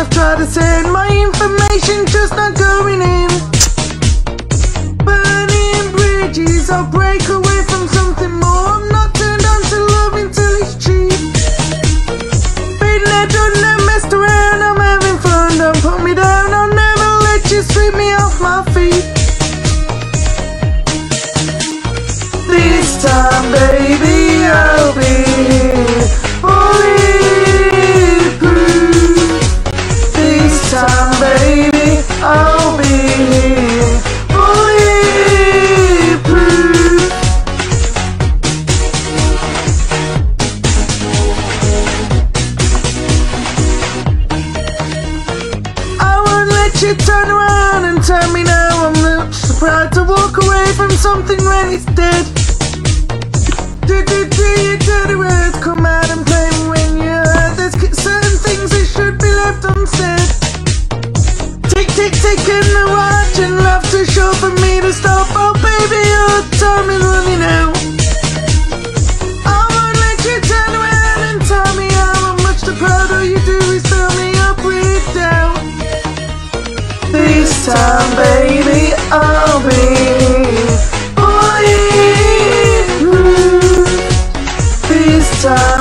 I've tried to send my information, just not going in. Burning bridges, I'll break away from something more. I'm not turned on to love until it's cheap. Been there, done that, messed around, I'm having fun. Don't put me down, I'll never let you sweep me off my feet. This time, baby, I'll be here. She turned around and turned me now. I'm not proud to walk away from something when it's dead. Do do do you dirty words come out and play when you heard there's certain things that should be left unsaid. Tick tick tick in the watch and love too short for me to stop. Oh baby, you're turning running. Time, baby, I'll be bulletproof. Mm, this time,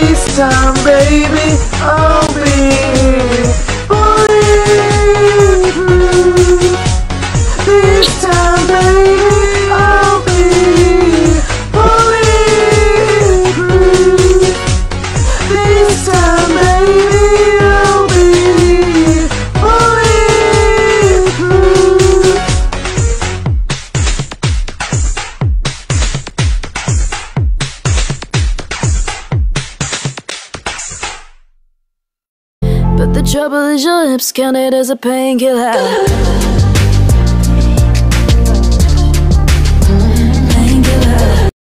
This time, baby, I'll be trouble is your hips counted as a painkiller.